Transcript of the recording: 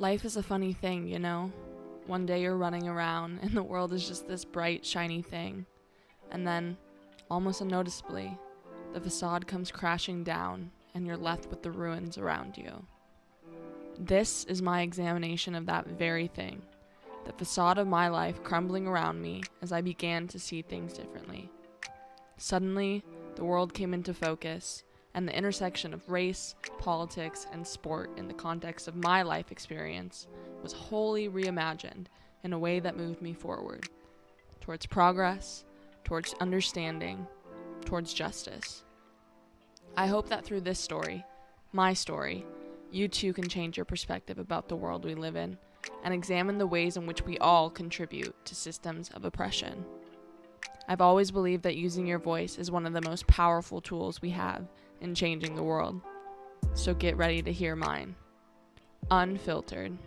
Life is a funny thing, you know? One day you're running around and the world is just this bright, shiny thing. And then, almost unnoticeably, the facade comes crashing down and you're left with the ruins around you. This is my examination of that very thing the facade of my life crumbling around me as I began to see things differently. Suddenly, the world came into focus, and the intersection of race, politics, and sport in the context of my life experience was wholly reimagined in a way that moved me forward towards progress, towards understanding, towards justice. I hope that through this story, my story, you too can change your perspective about the world we live in and examine the ways in which we all contribute to systems of oppression. I've always believed that using your voice is one of the most powerful tools we have in changing the world. So get ready to hear mine. Unfiltered.